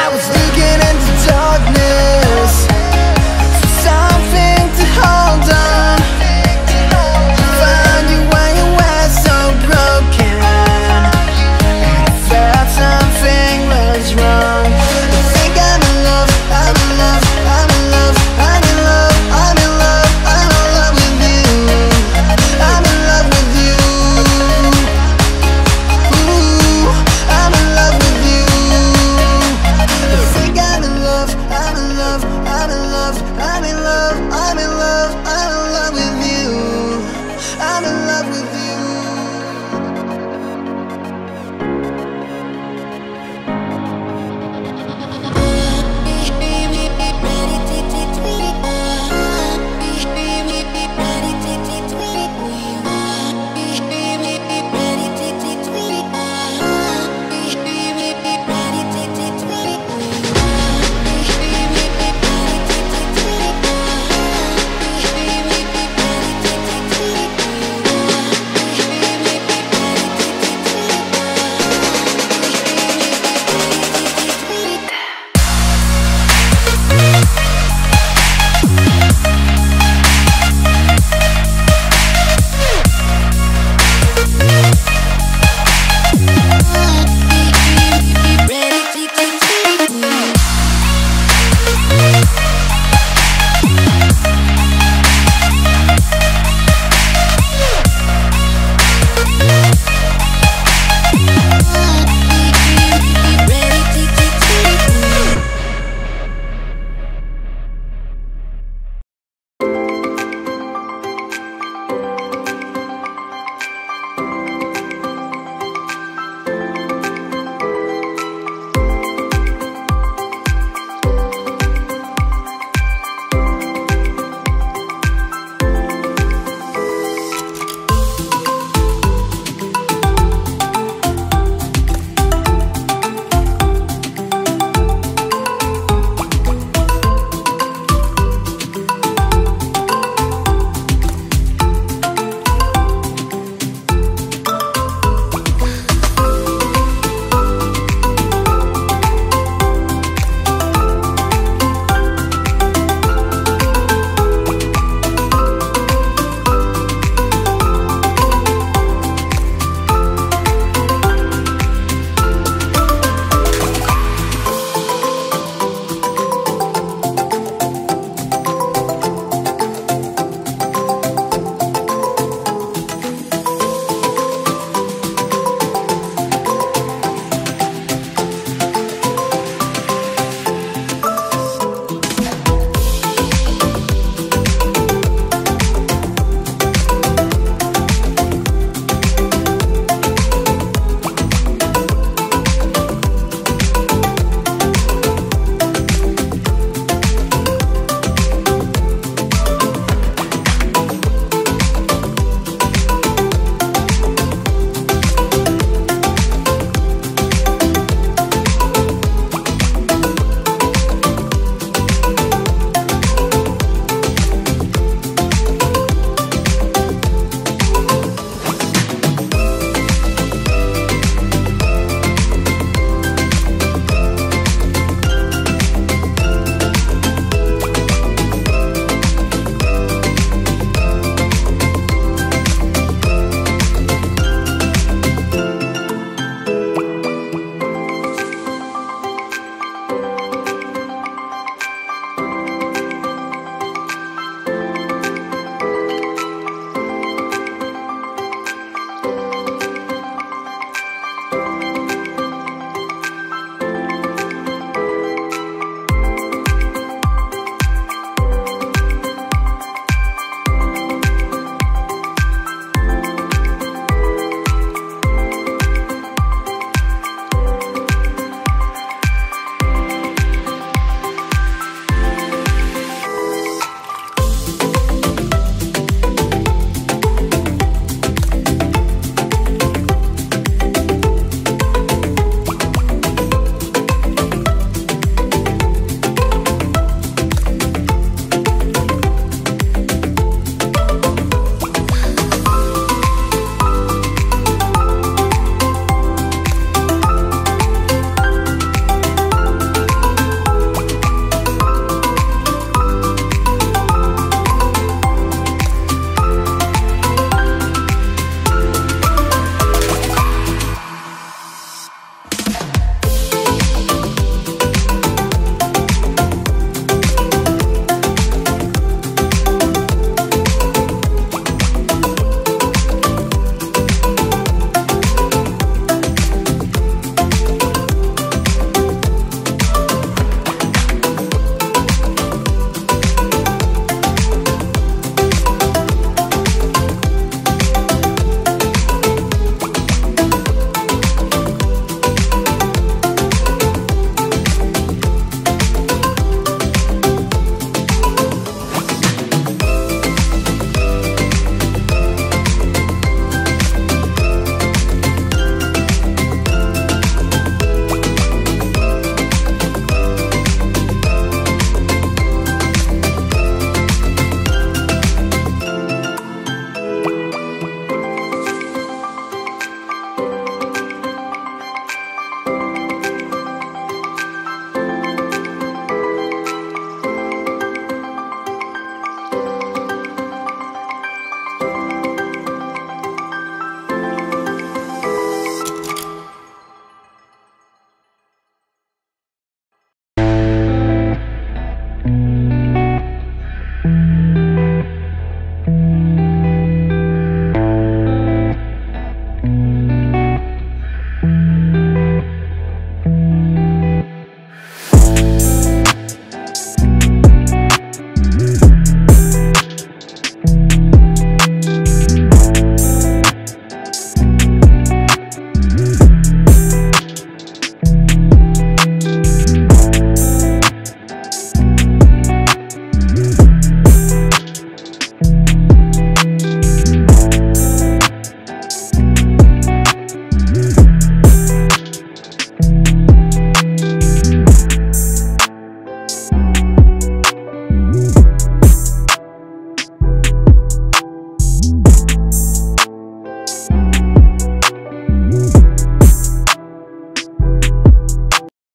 I was